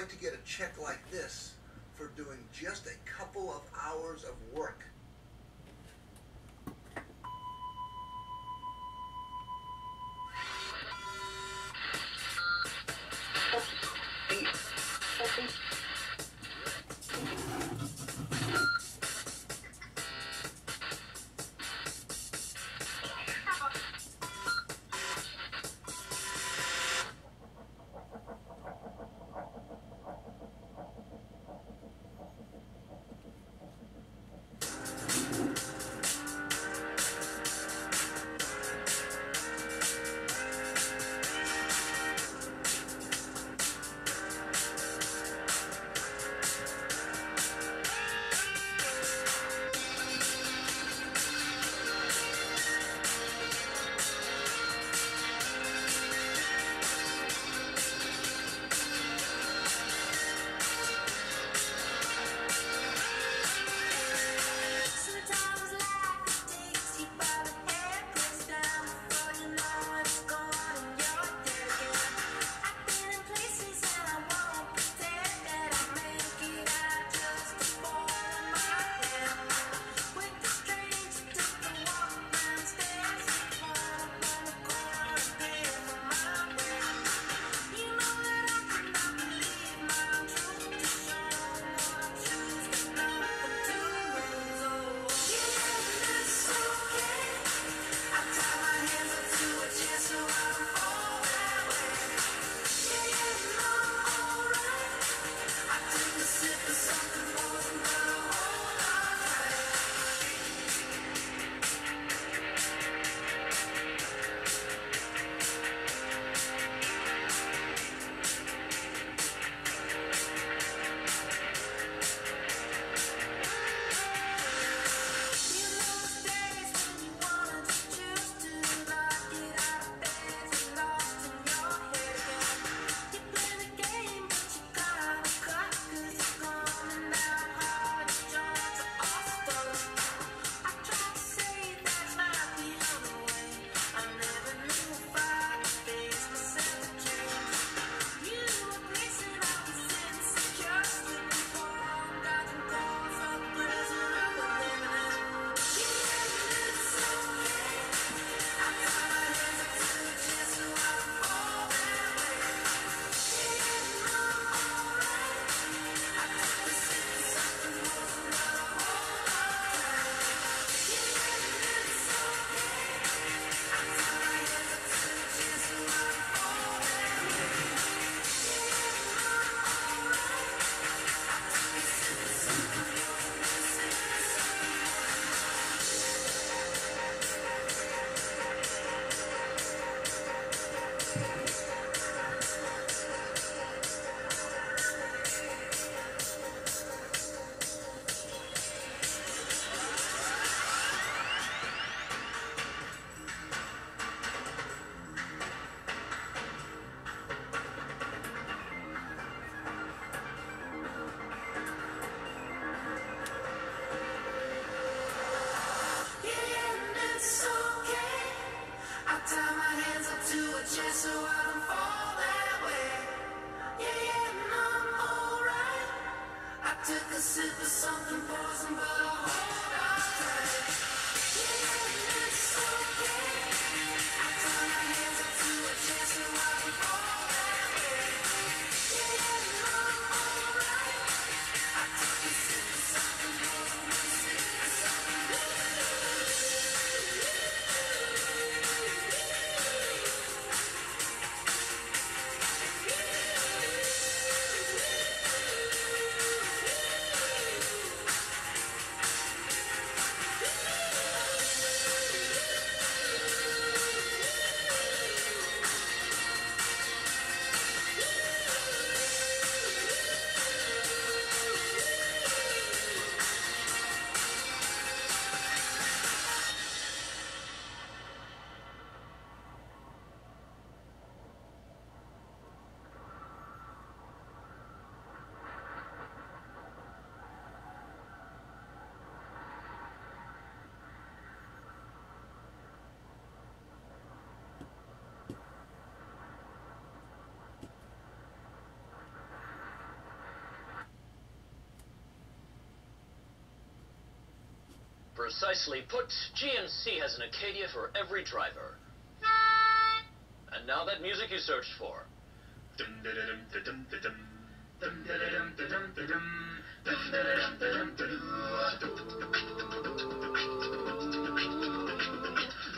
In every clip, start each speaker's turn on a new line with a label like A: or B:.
A: like
B: to get a check like this for doing just a couple of hours of work.
C: Precisely put, GMC has an Acadia for every driver. And now that music you searched for.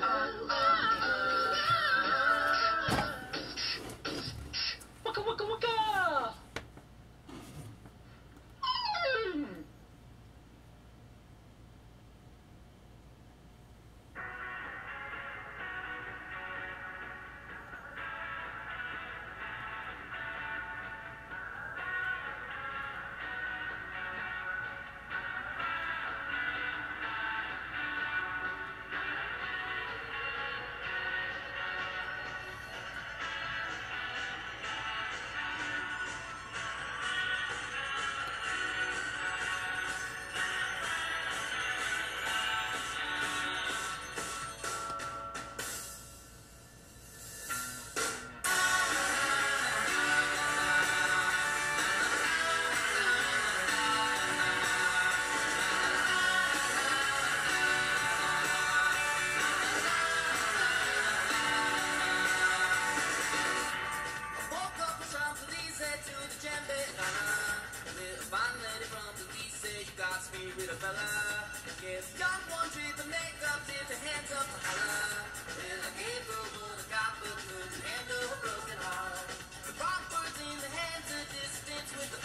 A: Oh, oh.